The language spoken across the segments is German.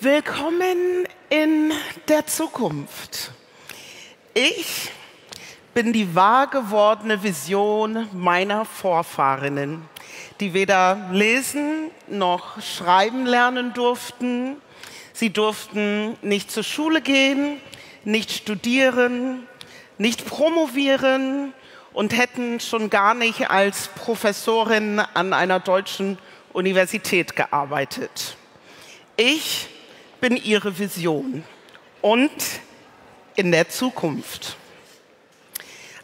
Willkommen in der Zukunft. Ich bin die wahr gewordene Vision meiner Vorfahrinnen, die weder lesen noch schreiben lernen durften. Sie durften nicht zur Schule gehen, nicht studieren, nicht promovieren und hätten schon gar nicht als Professorin an einer deutschen Universität gearbeitet. Ich bin ihre Vision und in der Zukunft.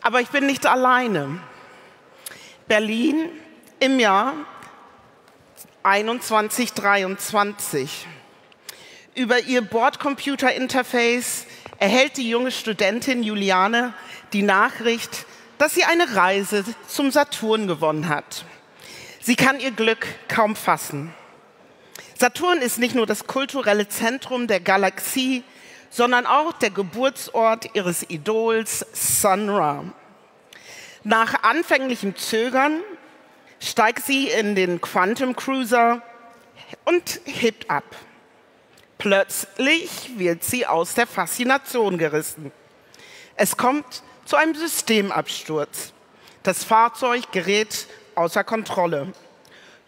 Aber ich bin nicht alleine. Berlin im Jahr 2123. Über ihr Bordcomputer-Interface erhält die junge Studentin Juliane die Nachricht, dass sie eine Reise zum Saturn gewonnen hat. Sie kann ihr Glück kaum fassen. Saturn ist nicht nur das kulturelle Zentrum der Galaxie, sondern auch der Geburtsort ihres Idols Sun Ra. Nach anfänglichem Zögern steigt sie in den Quantum Cruiser und hebt ab. Plötzlich wird sie aus der Faszination gerissen. Es kommt zu einem Systemabsturz. Das Fahrzeug gerät außer Kontrolle.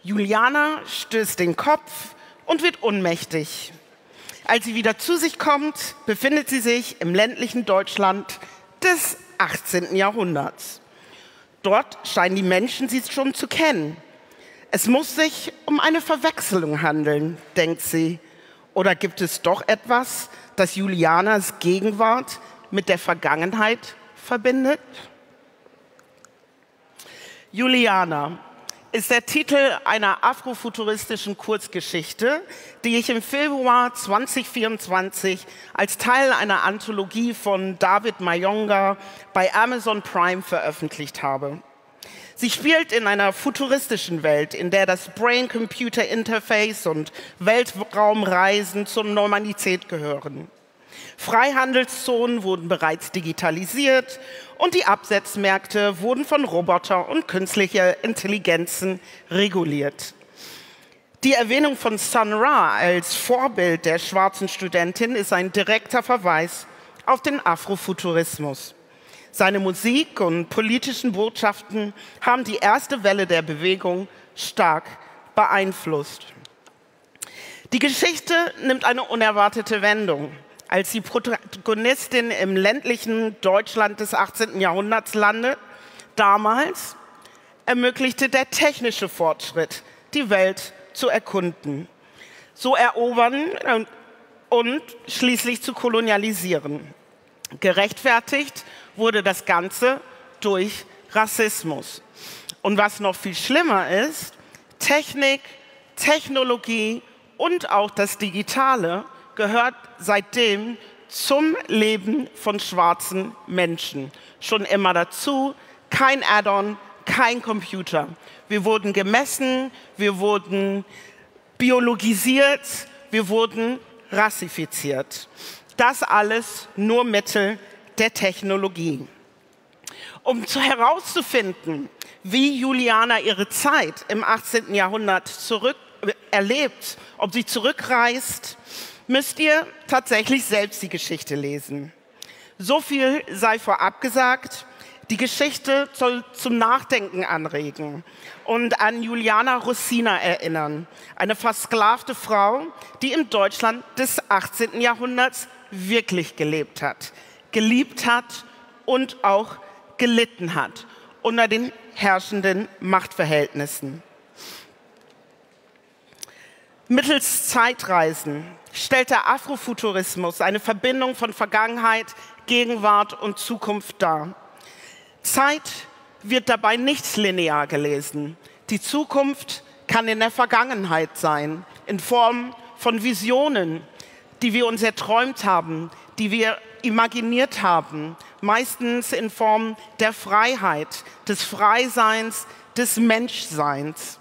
Juliana stößt den Kopf und wird ohnmächtig. Als sie wieder zu sich kommt, befindet sie sich im ländlichen Deutschland des 18. Jahrhunderts. Dort scheinen die Menschen sie schon zu kennen. Es muss sich um eine Verwechslung handeln, denkt sie. Oder gibt es doch etwas, das Julianas Gegenwart mit der Vergangenheit verbindet? Juliana, ist der Titel einer afrofuturistischen Kurzgeschichte, die ich im Februar 2024 als Teil einer Anthologie von David Mayonga bei Amazon Prime veröffentlicht habe. Sie spielt in einer futuristischen Welt, in der das Brain-Computer-Interface und Weltraumreisen zur Normalität gehören. Freihandelszonen wurden bereits digitalisiert und die Absetzmärkte wurden von Roboter und künstlicher Intelligenzen reguliert. Die Erwähnung von Sun Ra als Vorbild der schwarzen Studentin ist ein direkter Verweis auf den Afrofuturismus. Seine Musik und politischen Botschaften haben die erste Welle der Bewegung stark beeinflusst. Die Geschichte nimmt eine unerwartete Wendung als die Protagonistin im ländlichen Deutschland des 18. Jahrhunderts landet, damals ermöglichte der technische Fortschritt, die Welt zu erkunden, zu erobern und schließlich zu kolonialisieren. Gerechtfertigt wurde das Ganze durch Rassismus. Und was noch viel schlimmer ist, Technik, Technologie und auch das Digitale gehört seitdem zum Leben von schwarzen Menschen. Schon immer dazu, kein Add-on, kein Computer. Wir wurden gemessen, wir wurden biologisiert, wir wurden rassifiziert. Das alles nur Mittel der Technologie. Um zu herauszufinden, wie Juliana ihre Zeit im 18. Jahrhundert zurück erlebt, ob sie zurückreist, müsst ihr tatsächlich selbst die Geschichte lesen. So viel sei vorab gesagt. Die Geschichte soll zum Nachdenken anregen und an Juliana Rossina erinnern, eine versklavte Frau, die im Deutschland des 18. Jahrhunderts wirklich gelebt hat, geliebt hat und auch gelitten hat unter den herrschenden Machtverhältnissen. Mittels Zeitreisen stellt der Afrofuturismus eine Verbindung von Vergangenheit, Gegenwart und Zukunft dar. Zeit wird dabei nicht linear gelesen. Die Zukunft kann in der Vergangenheit sein, in Form von Visionen, die wir uns erträumt haben, die wir imaginiert haben, meistens in Form der Freiheit, des Freiseins, des Menschseins.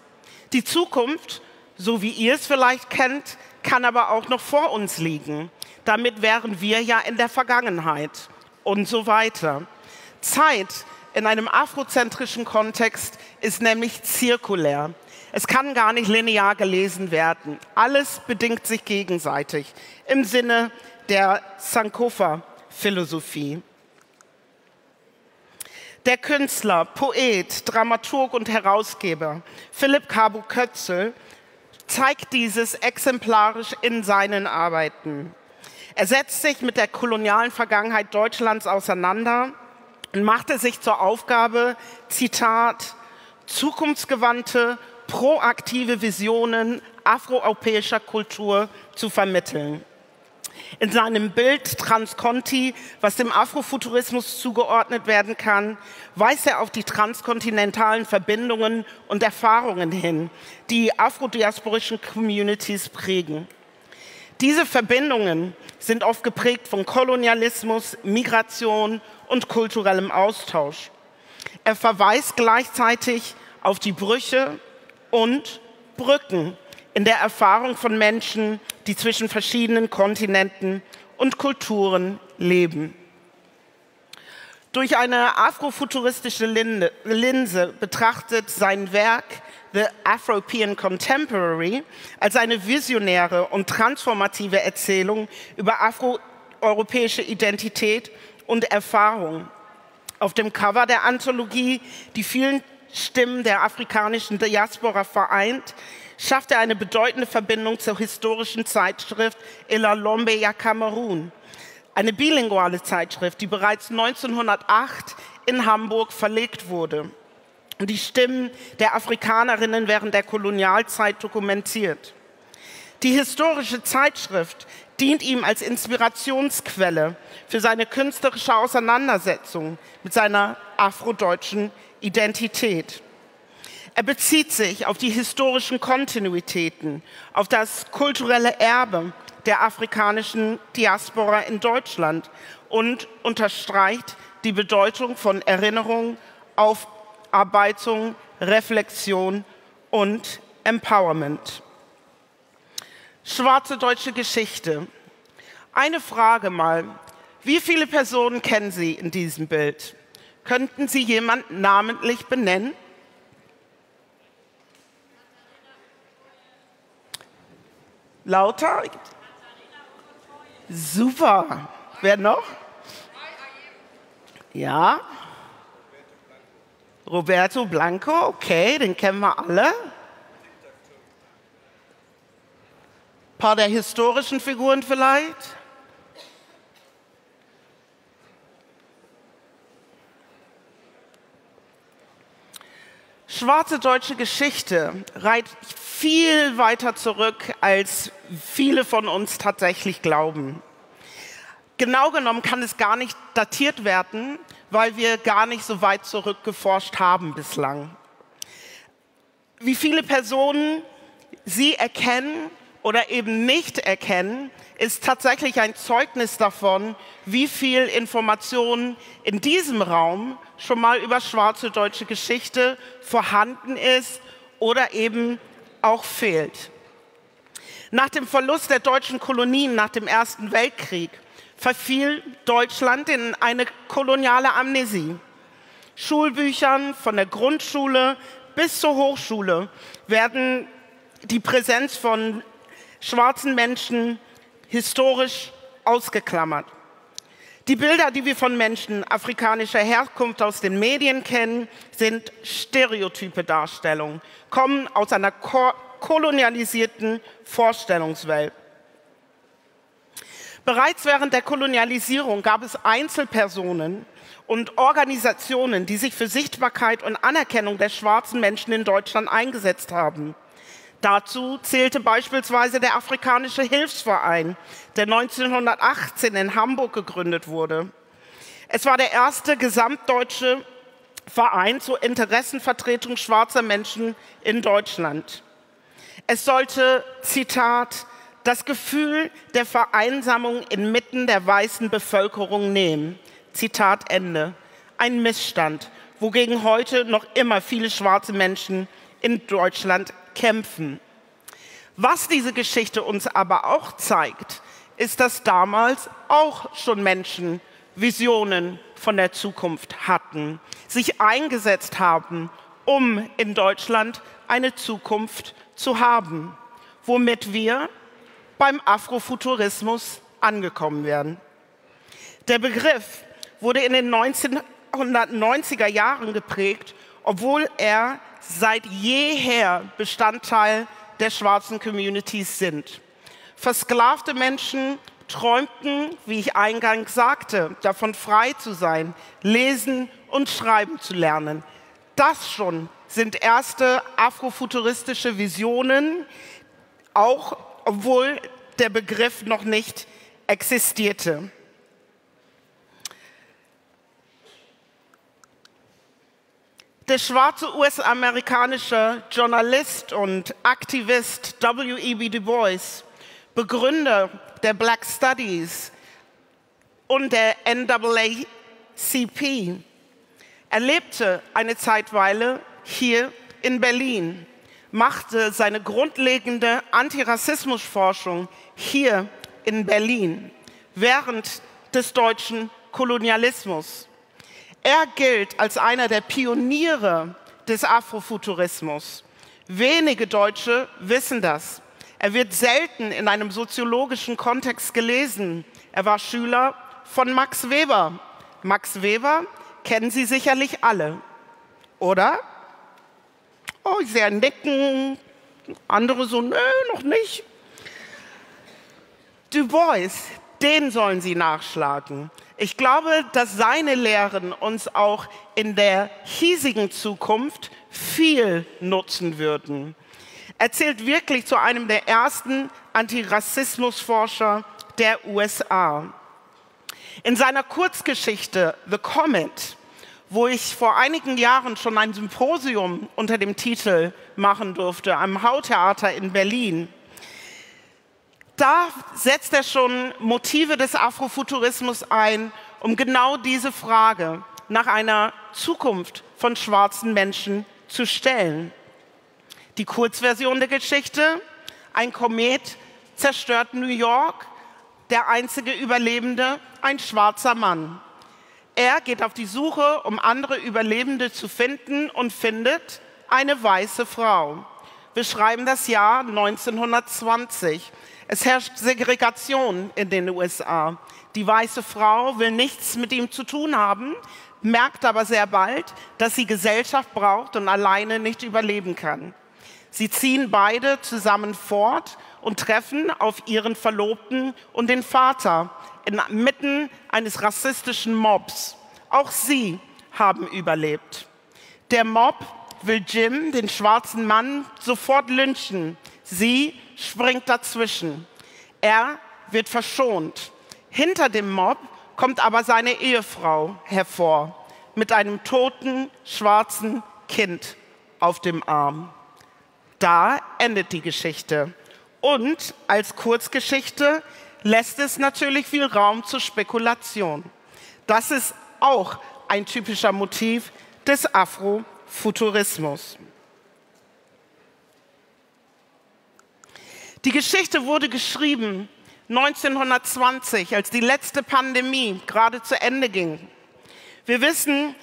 Die Zukunft so wie ihr es vielleicht kennt, kann aber auch noch vor uns liegen. Damit wären wir ja in der Vergangenheit und so weiter. Zeit in einem afrozentrischen Kontext ist nämlich zirkulär. Es kann gar nicht linear gelesen werden. Alles bedingt sich gegenseitig im Sinne der Sankofa-Philosophie. Der Künstler, Poet, Dramaturg und Herausgeber Philipp Cabo Kötzel zeigt dieses exemplarisch in seinen Arbeiten. Er setzt sich mit der kolonialen Vergangenheit Deutschlands auseinander und machte sich zur Aufgabe, Zitat, zukunftsgewandte, proaktive Visionen afroeuropäischer Kultur zu vermitteln. In seinem Bild Transconti, was dem Afrofuturismus zugeordnet werden kann, weist er auf die transkontinentalen Verbindungen und Erfahrungen hin, die afrodiasporischen Communities prägen. Diese Verbindungen sind oft geprägt von Kolonialismus, Migration und kulturellem Austausch. Er verweist gleichzeitig auf die Brüche und Brücken in der Erfahrung von Menschen, die zwischen verschiedenen Kontinenten und Kulturen leben. Durch eine afrofuturistische Linse betrachtet sein Werk The Afropean Contemporary als eine visionäre und transformative Erzählung über afroeuropäische Identität und Erfahrung. Auf dem Cover der Anthologie, die vielen Stimmen der afrikanischen Diaspora vereint, schafft er eine bedeutende Verbindung zur historischen Zeitschrift Ella Lombe ya Kamerun, eine bilinguale Zeitschrift, die bereits 1908 in Hamburg verlegt wurde und die Stimmen der Afrikanerinnen während der Kolonialzeit dokumentiert. Die historische Zeitschrift dient ihm als Inspirationsquelle für seine künstlerische Auseinandersetzung mit seiner afrodeutschen Identität. Er bezieht sich auf die historischen Kontinuitäten, auf das kulturelle Erbe der afrikanischen Diaspora in Deutschland und unterstreicht die Bedeutung von Erinnerung, Aufarbeitung, Reflexion und Empowerment. Schwarze deutsche Geschichte. Eine Frage mal. Wie viele Personen kennen Sie in diesem Bild? Könnten Sie jemanden namentlich benennen? Lauter? Super. Wer noch? Ja. Roberto Blanco, okay, den kennen wir alle. Ein paar der historischen Figuren vielleicht. Schwarze deutsche Geschichte reiht viel weiter zurück, als viele von uns tatsächlich glauben. Genau genommen kann es gar nicht datiert werden, weil wir gar nicht so weit zurückgeforscht haben bislang. Wie viele Personen Sie erkennen oder eben nicht erkennen, ist tatsächlich ein Zeugnis davon, wie viel Information in diesem Raum schon mal über schwarze deutsche Geschichte vorhanden ist oder eben auch fehlt. Nach dem Verlust der deutschen Kolonien nach dem Ersten Weltkrieg verfiel Deutschland in eine koloniale Amnesie. Schulbüchern von der Grundschule bis zur Hochschule werden die Präsenz von schwarzen Menschen historisch ausgeklammert. Die Bilder, die wir von Menschen afrikanischer Herkunft aus den Medien kennen, sind stereotype Darstellungen, kommen aus einer kolonialisierten Vorstellungswelt. Bereits während der Kolonialisierung gab es Einzelpersonen und Organisationen, die sich für Sichtbarkeit und Anerkennung der schwarzen Menschen in Deutschland eingesetzt haben. Dazu zählte beispielsweise der Afrikanische Hilfsverein, der 1918 in Hamburg gegründet wurde. Es war der erste gesamtdeutsche Verein zur Interessenvertretung schwarzer Menschen in Deutschland. Es sollte, Zitat, das Gefühl der Vereinsamung inmitten der weißen Bevölkerung nehmen. Zitat Ende. Ein Missstand, wogegen heute noch immer viele schwarze Menschen in Deutschland kämpfen. Was diese Geschichte uns aber auch zeigt, ist, dass damals auch schon Menschen Visionen von der Zukunft hatten, sich eingesetzt haben, um in Deutschland eine Zukunft zu haben, womit wir beim Afrofuturismus angekommen werden. Der Begriff wurde in den 1990er Jahren geprägt, obwohl er seit jeher Bestandteil der schwarzen Communities sind. Versklavte Menschen träumten, wie ich eingangs sagte, davon frei zu sein, lesen und schreiben zu lernen. Das schon sind erste afrofuturistische Visionen, auch obwohl der Begriff noch nicht existierte. Der schwarze US-amerikanische Journalist und Aktivist W.E.B. Du Bois, Begründer der Black Studies und der NAACP, erlebte eine Zeitweile hier in Berlin, machte seine grundlegende Antirassismusforschung hier in Berlin während des deutschen Kolonialismus. Er gilt als einer der Pioniere des Afrofuturismus. Wenige Deutsche wissen das. Er wird selten in einem soziologischen Kontext gelesen. Er war Schüler von Max Weber. Max Weber kennen Sie sicherlich alle, oder? Oh, ich sehe ein Nicken, andere so, nö, noch nicht. Du Bois, den sollen Sie nachschlagen. Ich glaube, dass seine Lehren uns auch in der hiesigen Zukunft viel nutzen würden. Er zählt wirklich zu einem der ersten Antirassismusforscher der USA. In seiner Kurzgeschichte The Comet, wo ich vor einigen Jahren schon ein Symposium unter dem Titel machen durfte, am Hautheater in Berlin, da setzt er schon Motive des Afrofuturismus ein, um genau diese Frage nach einer Zukunft von schwarzen Menschen zu stellen. Die Kurzversion der Geschichte, ein Komet zerstört New York, der einzige Überlebende, ein schwarzer Mann. Er geht auf die Suche, um andere Überlebende zu finden und findet eine weiße Frau. Wir schreiben das Jahr 1920. Es herrscht Segregation in den USA. Die weiße Frau will nichts mit ihm zu tun haben, merkt aber sehr bald, dass sie Gesellschaft braucht und alleine nicht überleben kann. Sie ziehen beide zusammen fort und treffen auf ihren Verlobten und den Vater inmitten eines rassistischen Mobs. Auch sie haben überlebt. Der Mob will Jim, den schwarzen Mann, sofort lynchen. Sie springt dazwischen. Er wird verschont. Hinter dem Mob kommt aber seine Ehefrau hervor mit einem toten schwarzen Kind auf dem Arm. Da endet die Geschichte. Und als Kurzgeschichte lässt es natürlich viel Raum zur Spekulation. Das ist auch ein typischer Motiv des Afrofuturismus. Die Geschichte wurde geschrieben 1920, als die letzte Pandemie gerade zu Ende ging. Wir wissen,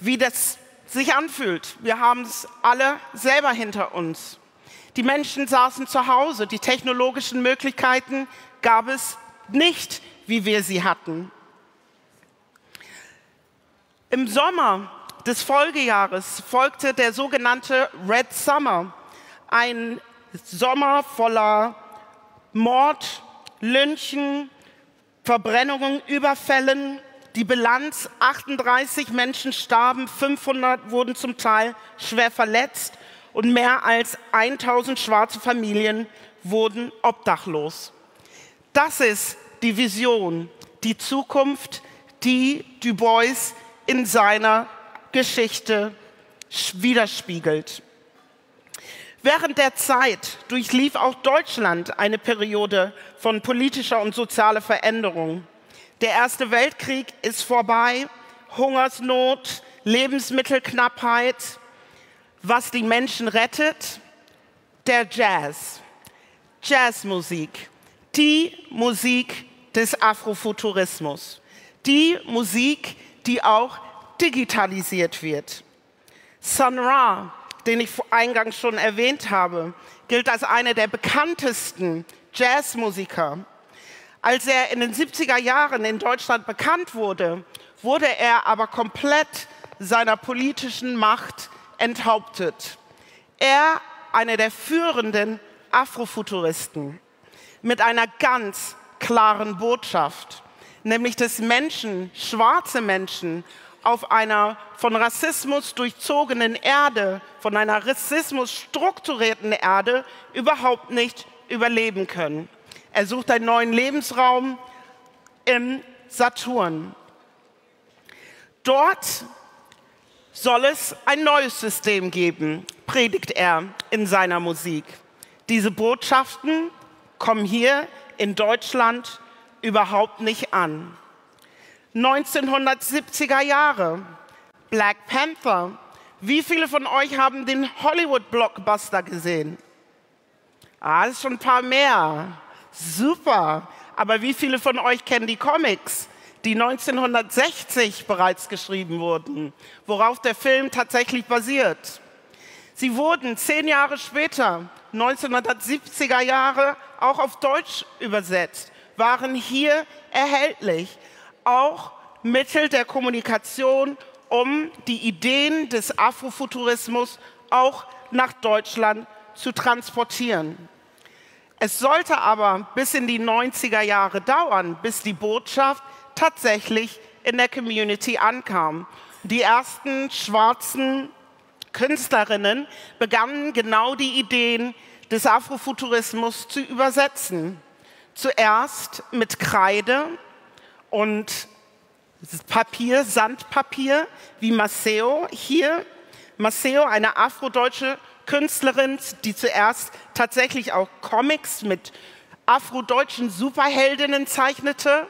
wie das sich anfühlt. Wir haben es alle selber hinter uns. Die Menschen saßen zu Hause. Die technologischen Möglichkeiten gab es nicht, wie wir sie hatten. Im Sommer des Folgejahres folgte der sogenannte Red Summer, ein Sommer voller Mord, Lynchen, Verbrennungen, Überfällen. Die Bilanz, 38 Menschen starben, 500 wurden zum Teil schwer verletzt und mehr als 1000 schwarze Familien wurden obdachlos. Das ist die Vision, die Zukunft, die Du Bois in seiner Geschichte widerspiegelt. Während der Zeit durchlief auch Deutschland eine Periode von politischer und sozialer Veränderung. Der Erste Weltkrieg ist vorbei, Hungersnot, Lebensmittelknappheit. Was die Menschen rettet? Der Jazz. Jazzmusik, die Musik des Afrofuturismus, die Musik, die auch digitalisiert wird. Sun Ra, den ich eingangs schon erwähnt habe, gilt als einer der bekanntesten Jazzmusiker. Als er in den 70er Jahren in Deutschland bekannt wurde, wurde er aber komplett seiner politischen Macht enthauptet. Er, einer der führenden Afrofuturisten, mit einer ganz klaren Botschaft, nämlich dass Menschen, schwarze Menschen, auf einer von Rassismus durchzogenen Erde, von einer Rassismus strukturierten Erde überhaupt nicht überleben können. Er sucht einen neuen Lebensraum im Saturn. Dort soll es ein neues System geben, predigt er in seiner Musik. Diese Botschaften kommen hier in Deutschland überhaupt nicht an. 1970er Jahre, Black Panther. Wie viele von euch haben den Hollywood-Blockbuster gesehen? Ah, das ist schon ein paar mehr. Super. Aber wie viele von euch kennen die Comics, die 1960 bereits geschrieben wurden, worauf der Film tatsächlich basiert? Sie wurden zehn Jahre später, 1970er Jahre, auch auf Deutsch übersetzt, waren hier erhältlich auch Mittel der Kommunikation, um die Ideen des Afrofuturismus auch nach Deutschland zu transportieren. Es sollte aber bis in die 90er Jahre dauern, bis die Botschaft tatsächlich in der Community ankam. Die ersten schwarzen Künstlerinnen begannen genau die Ideen des Afrofuturismus zu übersetzen. Zuerst mit Kreide und Papier, Sandpapier, wie Maceo hier. Maceo, eine afrodeutsche Künstlerin, die zuerst tatsächlich auch Comics mit afrodeutschen Superheldinnen zeichnete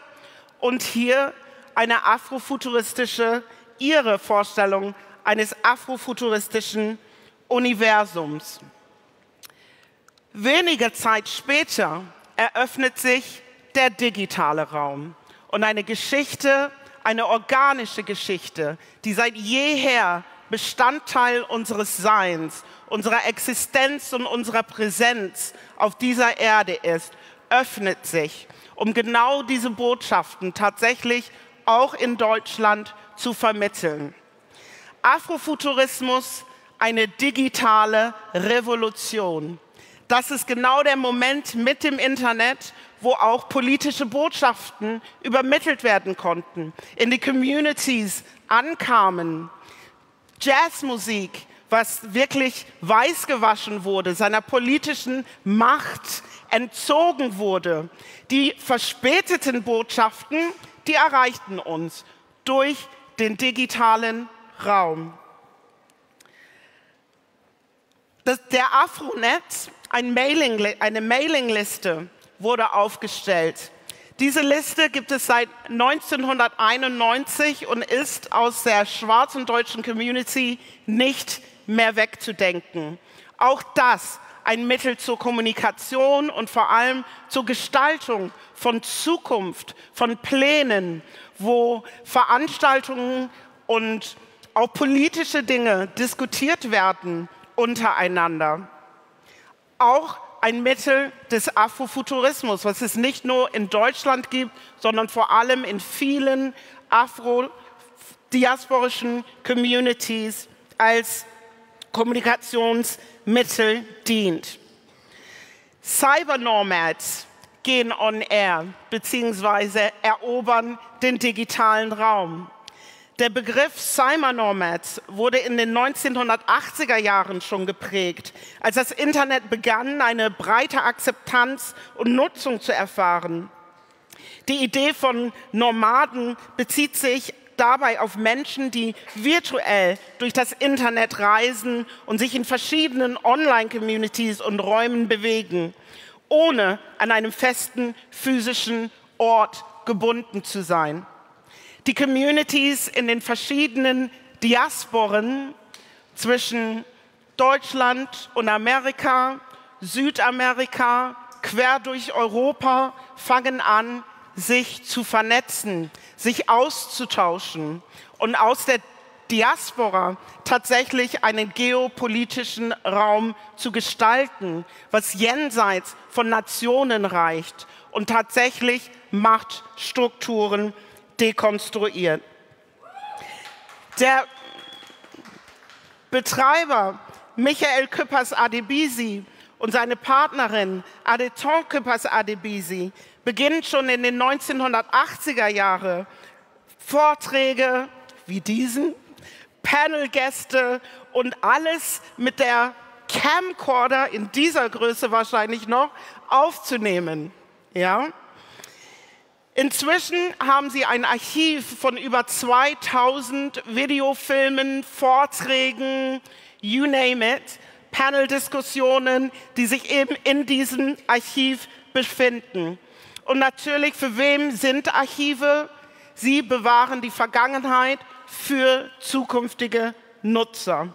und hier eine afrofuturistische, ihre Vorstellung eines afrofuturistischen Universums. Wenige Zeit später eröffnet sich der digitale Raum und eine Geschichte, eine organische Geschichte, die seit jeher Bestandteil unseres Seins, unserer Existenz und unserer Präsenz auf dieser Erde ist, öffnet sich, um genau diese Botschaften tatsächlich auch in Deutschland zu vermitteln. Afrofuturismus, eine digitale Revolution. Das ist genau der Moment mit dem Internet, wo auch politische Botschaften übermittelt werden konnten, in die Communities ankamen. Jazzmusik, was wirklich weiß gewaschen wurde, seiner politischen Macht entzogen wurde. Die verspäteten Botschaften, die erreichten uns durch den digitalen Raum. Das, der Afronet, ein Mailing, eine Mailingliste, wurde aufgestellt. Diese Liste gibt es seit 1991 und ist aus der schwarzen deutschen Community nicht mehr wegzudenken. Auch das ein Mittel zur Kommunikation und vor allem zur Gestaltung von Zukunft, von Plänen, wo Veranstaltungen und auch politische Dinge diskutiert werden untereinander. Auch ein Mittel des Afrofuturismus, was es nicht nur in Deutschland gibt, sondern vor allem in vielen afro-diasporischen Communities als Kommunikationsmittel dient. Cybernomads gehen on air bzw. erobern den digitalen Raum. Der Begriff Cybernomads wurde in den 1980er Jahren schon geprägt, als das Internet begann, eine breite Akzeptanz und Nutzung zu erfahren. Die Idee von Nomaden bezieht sich dabei auf Menschen, die virtuell durch das Internet reisen und sich in verschiedenen Online-Communities und Räumen bewegen, ohne an einem festen physischen Ort gebunden zu sein die Communities in den verschiedenen Diasporen zwischen Deutschland und Amerika, Südamerika, quer durch Europa fangen an, sich zu vernetzen, sich auszutauschen und aus der Diaspora tatsächlich einen geopolitischen Raum zu gestalten, was jenseits von Nationen reicht und tatsächlich Machtstrukturen dekonstruiert. Der Betreiber Michael Küppers Adebisi und seine Partnerin Adeton Küppers Adebisi beginnen schon in den 1980er Jahren Vorträge wie diesen, Panelgäste und alles mit der Camcorder in dieser Größe wahrscheinlich noch aufzunehmen. Ja? Inzwischen haben sie ein Archiv von über 2000 Videofilmen, Vorträgen, you name it, Panel-Diskussionen, die sich eben in diesem Archiv befinden. Und natürlich, für wem sind Archive? Sie bewahren die Vergangenheit für zukünftige Nutzer.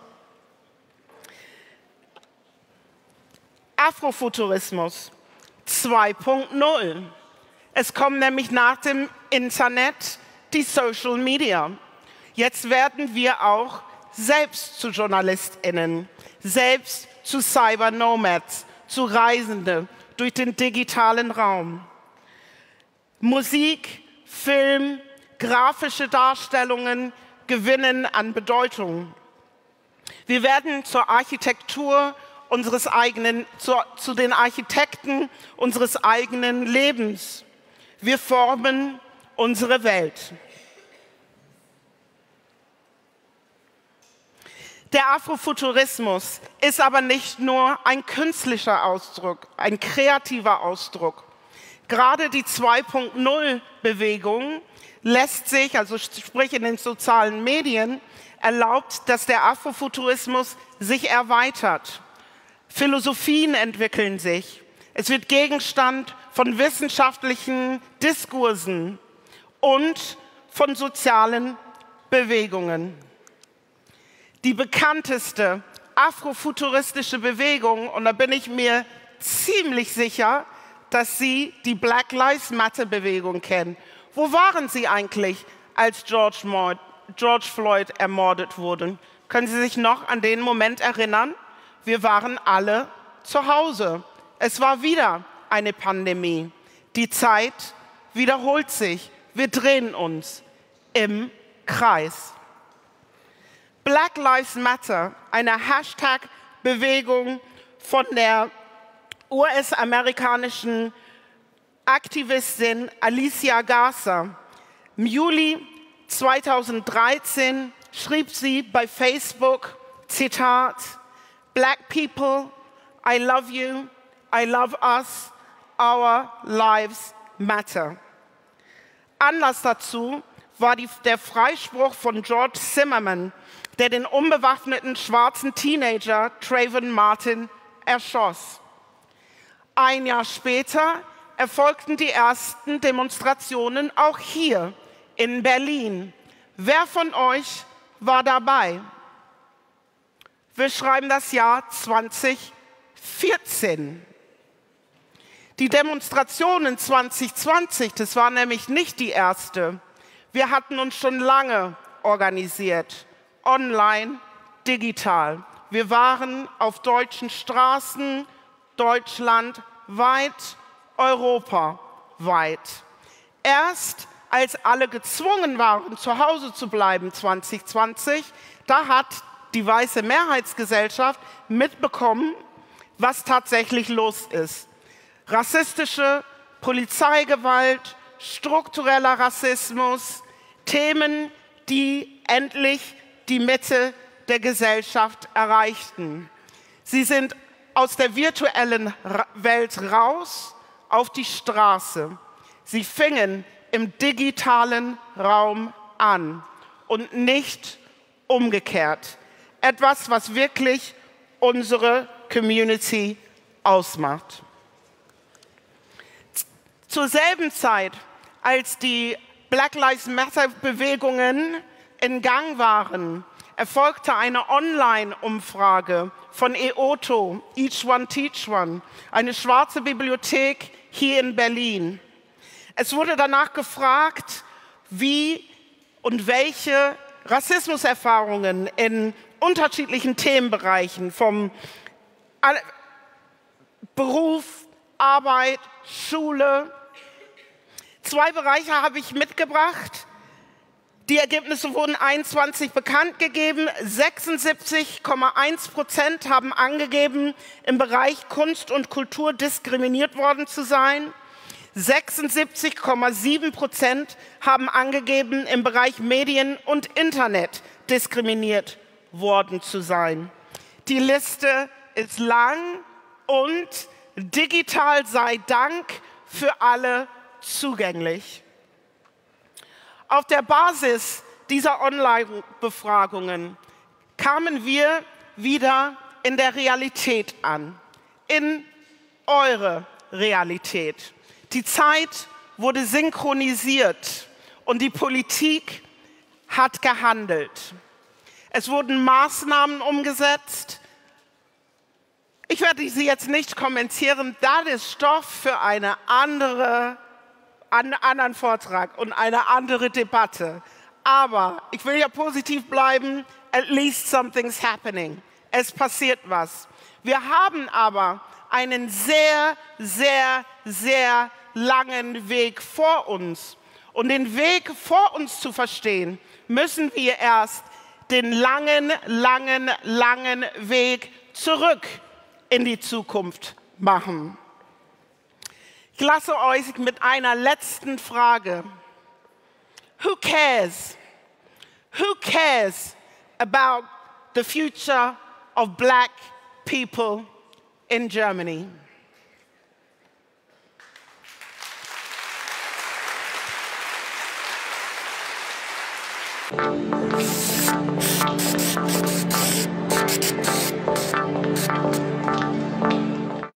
Afrofuturismus 2.0. Es kommen nämlich nach dem Internet die Social Media. Jetzt werden wir auch selbst zu JournalistInnen, selbst zu Cyber Nomads, zu Reisende durch den digitalen Raum. Musik, Film, grafische Darstellungen gewinnen an Bedeutung. Wir werden zur Architektur unseres eigenen, zu, zu den Architekten unseres eigenen Lebens. Wir formen unsere Welt. Der Afrofuturismus ist aber nicht nur ein künstlicher Ausdruck, ein kreativer Ausdruck. Gerade die 2.0-Bewegung lässt sich, also sprich in den sozialen Medien, erlaubt, dass der Afrofuturismus sich erweitert. Philosophien entwickeln sich. Es wird Gegenstand von wissenschaftlichen Diskursen und von sozialen Bewegungen. Die bekannteste afrofuturistische Bewegung, und da bin ich mir ziemlich sicher, dass Sie die Black Lives Matter Bewegung kennen. Wo waren Sie eigentlich, als George, Mord, George Floyd ermordet wurde? Können Sie sich noch an den Moment erinnern? Wir waren alle zu Hause. Es war wieder eine Pandemie. Die Zeit wiederholt sich. Wir drehen uns im Kreis. Black Lives Matter, eine Hashtag-Bewegung von der US-amerikanischen Aktivistin Alicia Garza. Im Juli 2013 schrieb sie bei Facebook, Zitat, Black people, I love you, I love us, our lives matter. Anlass dazu war die, der Freispruch von George Zimmerman, der den unbewaffneten schwarzen Teenager Trayvon Martin erschoss. Ein Jahr später erfolgten die ersten Demonstrationen auch hier in Berlin. Wer von euch war dabei? Wir schreiben das Jahr 2014. Die Demonstrationen 2020, das war nämlich nicht die erste. Wir hatten uns schon lange organisiert, online, digital. Wir waren auf deutschen Straßen, deutschlandweit europaweit. Erst als alle gezwungen waren, zu Hause zu bleiben 2020, da hat die weiße Mehrheitsgesellschaft mitbekommen, was tatsächlich los ist. Rassistische Polizeigewalt, struktureller Rassismus, Themen, die endlich die Mitte der Gesellschaft erreichten. Sie sind aus der virtuellen Welt raus auf die Straße. Sie fingen im digitalen Raum an und nicht umgekehrt. Etwas, was wirklich unsere Community ausmacht. Zur selben Zeit, als die Black Lives Matter Bewegungen in Gang waren, erfolgte eine Online-Umfrage von EOTO, Each One Teach One, eine schwarze Bibliothek hier in Berlin. Es wurde danach gefragt, wie und welche Rassismuserfahrungen in unterschiedlichen Themenbereichen vom Beruf, Arbeit, Schule. Zwei Bereiche habe ich mitgebracht. Die Ergebnisse wurden 21 bekannt gegeben. 76,1 Prozent haben angegeben, im Bereich Kunst und Kultur diskriminiert worden zu sein. 76,7 Prozent haben angegeben, im Bereich Medien und Internet diskriminiert worden zu sein. Die Liste ist lang und digital sei Dank für alle zugänglich. Auf der Basis dieser Online-Befragungen kamen wir wieder in der Realität an, in eure Realität. Die Zeit wurde synchronisiert und die Politik hat gehandelt. Es wurden Maßnahmen umgesetzt. Ich werde sie jetzt nicht kommentieren, das ist Stoff für eine andere einen anderen Vortrag und eine andere Debatte. Aber ich will ja positiv bleiben. At least something's happening. Es passiert was. Wir haben aber einen sehr, sehr, sehr langen Weg vor uns. Und den Weg vor uns zu verstehen, müssen wir erst den langen, langen, langen Weg zurück in die Zukunft machen. Ich lasse euch mit einer letzten Frage. Who cares? Who cares about the future of black people in Germany?